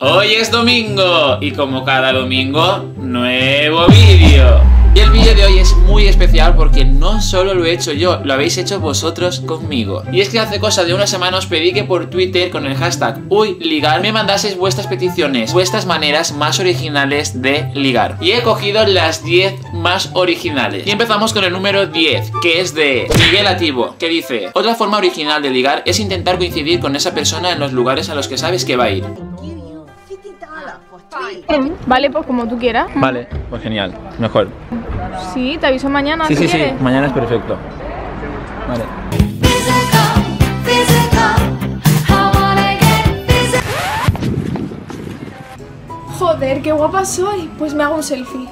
Hoy es domingo y como cada domingo, nuevo vídeo. Y el vídeo de hoy es muy especial porque no solo lo he hecho yo, lo habéis hecho vosotros conmigo. Y es que hace cosa de una semana os pedí que por Twitter con el hashtag ligar me mandaseis vuestras peticiones, vuestras maneras más originales de ligar. Y he cogido las 10 más originales. Y empezamos con el número 10, que es de Miguel Ativo, que dice, otra forma original de ligar es intentar coincidir con esa persona en los lugares a los que sabes que va a ir. Vale, pues como tú quieras. Vale, pues genial, mejor. Sí, te aviso mañana. Sí, sí, sí, mañana es perfecto. Vale. Joder, qué guapa soy. Pues me hago un selfie.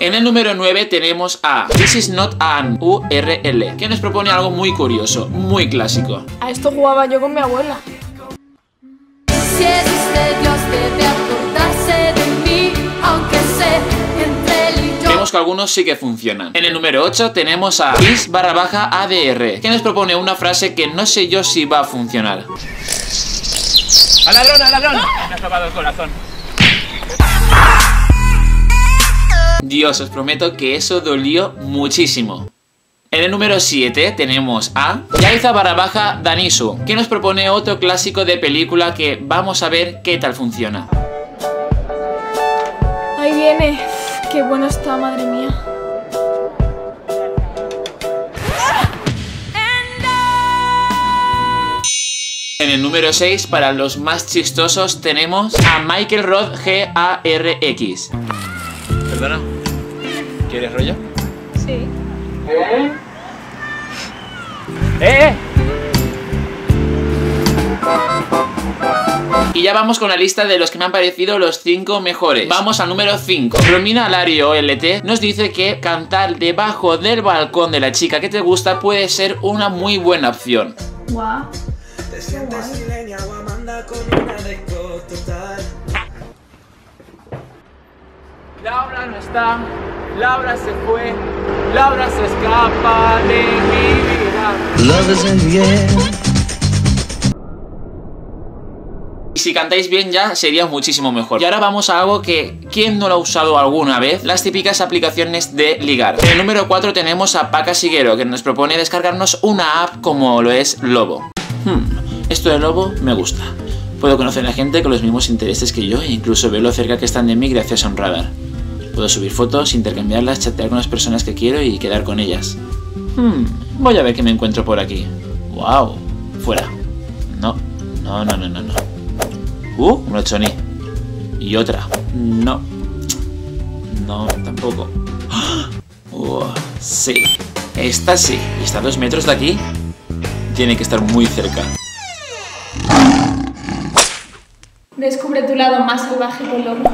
En el número 9 tenemos a This is not an URL, que nos propone algo muy curioso, muy clásico. A esto jugaba yo con mi abuela. Si Vemos que algunos sí que funcionan. En el número 8 tenemos a is barra baja ADR, que nos propone una frase que no sé yo si va a funcionar. ¡Al ladrón, al ladrón! Me ha robado el corazón. Dios, os prometo que eso dolió muchísimo. En el número 7 tenemos a Yaiza barra baja Danisu, que nos propone otro clásico de película que vamos a ver qué tal funciona. Ahí viene. Qué bueno está, madre mía. En el número 6, para los más chistosos, tenemos a Michael Roth G-A-R-X. ¿Perdona? ¿Quieres rollo? Sí. ¡Eh! Y ya vamos con la lista de los que me han parecido los 5 mejores. Vamos al número 5. Romina Alario LT nos dice que cantar debajo del balcón de la chica que te gusta puede ser una muy buena opción. Wow. Laura no está, Laura se fue, Laura se escapa de mi vida. Y si cantáis bien ya sería muchísimo mejor. Y ahora vamos a algo que, ¿quién no lo ha usado alguna vez? Las típicas aplicaciones de ligar. En el número 4 tenemos a Paca Siguero, que nos propone descargarnos una app como lo es Lobo. Hmm, esto de Lobo me gusta. Puedo conocer a gente con los mismos intereses que yo e incluso ver lo cerca que están de mí gracias a un radar. Puedo subir fotos, intercambiarlas, chatear con las personas que quiero y quedar con ellas. Hmm, voy a ver qué me encuentro por aquí. ¡Wow! Fuera. No, no, no, no, no, no. Uh, una choni. Y otra. No. No, tampoco. Uh, sí. Esta sí. Y está a dos metros de aquí. Tiene que estar muy cerca. Descubre tu lado más salvaje, loco.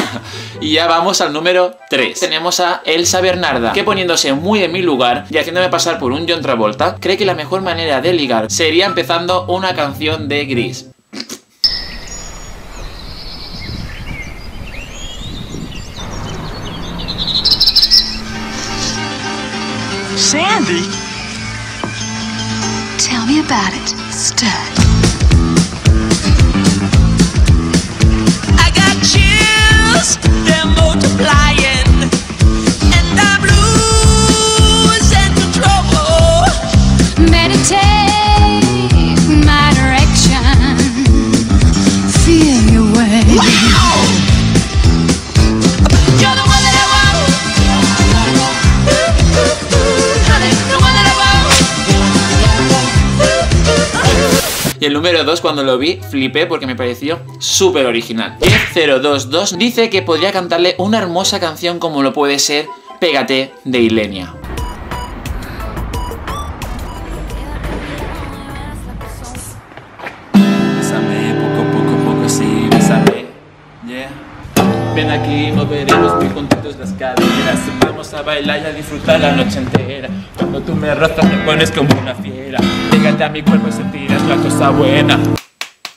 y ya vamos al número 3. Tenemos a Elsa Bernarda, que poniéndose muy en mi lugar y haciéndome pasar por un John Travolta, cree que la mejor manera de ligar sería empezando una canción de Gris. Sandy? Tell me about it, stud. Y el número 2 cuando lo vi flipé porque me pareció súper original. 022 dice que podría cantarle una hermosa canción como lo puede ser Pégate de Ilenia. Bésame poco, poco, poco, sí, bésame. Yeah. Ven aquí, moveremos muy contentos las caderas. Vamos a bailar y a disfrutar la noche entera. Cuando tú me rozas, me pones como una fiera. Pégate a mi cuerpo y sentirás la cosa buena.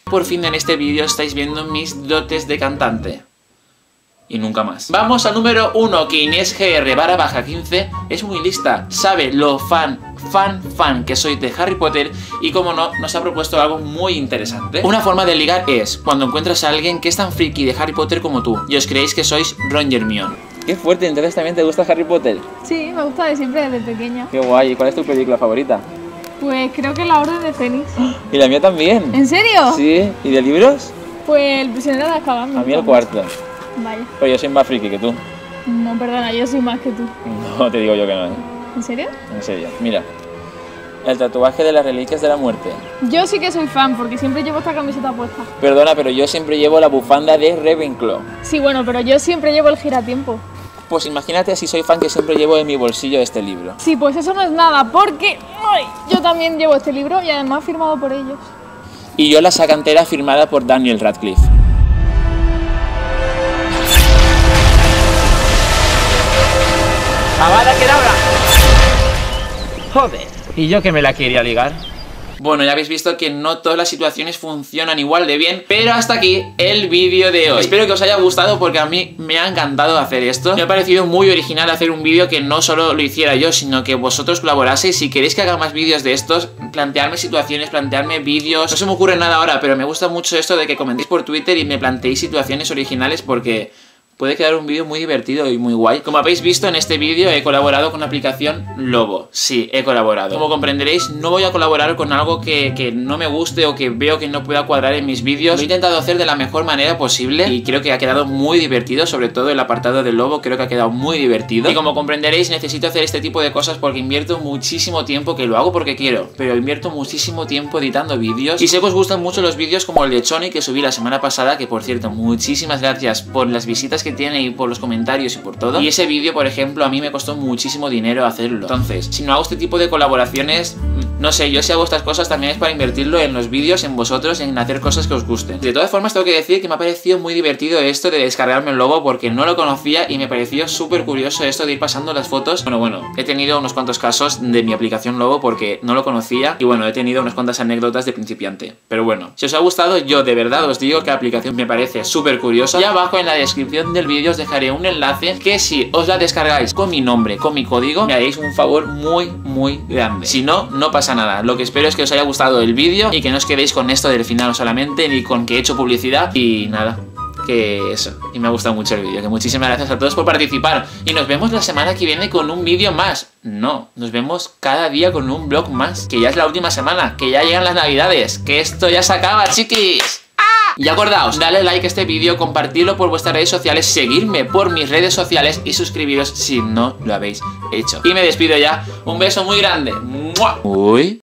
Por fin en este vídeo estáis viendo mis dotes de cantante. Y nunca más. Vamos al número 1, que Inés GR barra baja 15 es muy lista. Sabe lo fan fan, fan que soy de Harry Potter y como no, nos ha propuesto algo muy interesante. Una forma de ligar es cuando encuentras a alguien que es tan friki de Harry Potter como tú y os creéis que sois Ron y Hermione. Qué fuerte, entonces también te gusta Harry Potter. Sí, me gusta de siempre desde pequeña. Qué guay, ¿y cuál es tu película favorita? Pues creo que la Orden de Fénix. Y la mía también. ¿En serio? Sí, ¿y de libros? Pues el prisionero de Azkaban. A mí el cuarto. Vaya. Pero yo soy más friki que tú. No, perdona, yo soy más que tú. No te digo yo que no, ¿eh? ¿En serio? en serio. Mira, el tatuaje de las reliquias de la muerte. Yo sí que soy fan porque siempre llevo esta camiseta puesta. Perdona, pero yo siempre llevo la bufanda de Ravenclaw. Sí, bueno, pero yo siempre llevo el giratiempo. Pues imagínate si soy fan que siempre llevo en mi bolsillo este libro. Sí, pues eso no es nada porque ay, yo también llevo este libro y además firmado por ellos. Y yo la sacantera firmada por Daniel Radcliffe. ¡Avada Kedavra! Joder, ¿y yo que me la quería ligar? Bueno, ya habéis visto que no todas las situaciones funcionan igual de bien, pero hasta aquí el vídeo de hoy. Espero que os haya gustado porque a mí me ha encantado hacer esto. Me ha parecido muy original hacer un vídeo que no solo lo hiciera yo, sino que vosotros colaboraseis. Si queréis que haga más vídeos de estos, plantearme situaciones, plantearme vídeos. No se me ocurre nada ahora, pero me gusta mucho esto de que comentéis por Twitter y me planteéis situaciones originales porque puede quedar un vídeo muy divertido y muy guay. Como habéis visto en este vídeo he colaborado con la aplicación Lobo. Sí, he colaborado. Como comprenderéis, no voy a colaborar con algo que, que no me guste o que veo que no pueda cuadrar en mis vídeos. Lo he intentado hacer de la mejor manera posible y creo que ha quedado muy divertido, sobre todo el apartado del Lobo creo que ha quedado muy divertido. Y como comprenderéis, necesito hacer este tipo de cosas porque invierto muchísimo tiempo, que lo hago porque quiero, pero invierto muchísimo tiempo editando vídeos. Y sé que os gustan mucho los vídeos como el de Choni que subí la semana pasada, que por cierto, muchísimas gracias por las visitas que tiene y por los comentarios y por todo. Y ese vídeo, por ejemplo, a mí me costó muchísimo dinero hacerlo. Entonces, si no hago este tipo de colaboraciones, no sé, yo si hago estas cosas también es para invertirlo en los vídeos, en vosotros, en hacer cosas que os gusten. De todas formas, tengo que decir que me ha parecido muy divertido esto de descargarme el logo porque no lo conocía y me pareció súper curioso esto de ir pasando las fotos. Bueno, bueno, he tenido unos cuantos casos de mi aplicación logo porque no lo conocía y bueno, he tenido unas cuantas anécdotas de principiante. Pero bueno, si os ha gustado, yo de verdad os digo que la aplicación me parece súper curiosa. Y abajo en la del vídeo os dejaré un enlace que si os la descargáis con mi nombre, con mi código, me haréis un favor muy, muy grande. Si no, no pasa nada. Lo que espero es que os haya gustado el vídeo y que no os quedéis con esto del final solamente, ni con que he hecho publicidad y nada. Que eso, y me ha gustado mucho el vídeo, que muchísimas gracias a todos por participar y nos vemos la semana que viene con un vídeo más. No, nos vemos cada día con un vlog más, que ya es la última semana, que ya llegan las navidades, que esto ya se acaba, chiquis. Y acordaos, dale like a este vídeo, compartirlo por vuestras redes sociales, seguirme por mis redes sociales y suscribiros si no lo habéis hecho. Y me despido ya. Un beso muy grande. ¡Mua! Uy.